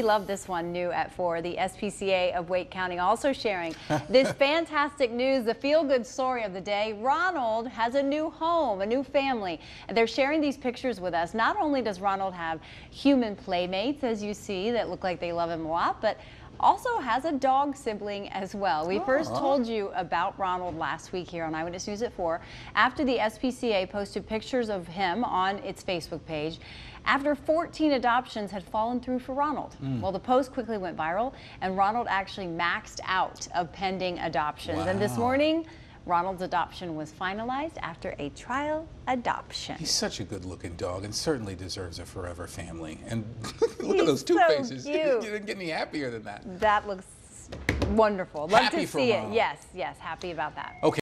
we love this one new at 4. The SPCA of Wake County also sharing this fantastic news, the feel-good story of the day. Ronald has a new home, a new family. They're sharing these pictures with us. Not only does Ronald have human playmates, as you see, that look like they love him a lot, but also has a dog sibling as well. We first oh. told you about Ronald last week here on Eyewitness News at 4 after the SPCA posted pictures of him on its Facebook page after 14 adoptions had fallen through for Ronald. Hmm. Well, the post quickly went viral and Ronald actually maxed out of pending adoptions. And this morning, Ronald's adoption was finalized after a trial adoption. He's such a good looking dog and certainly deserves a forever family. And look He's at those two so faces. cute. You didn't get any happier than that. That looks wonderful. Love Happy to for see it. Yes, yes, happy about that. Okay.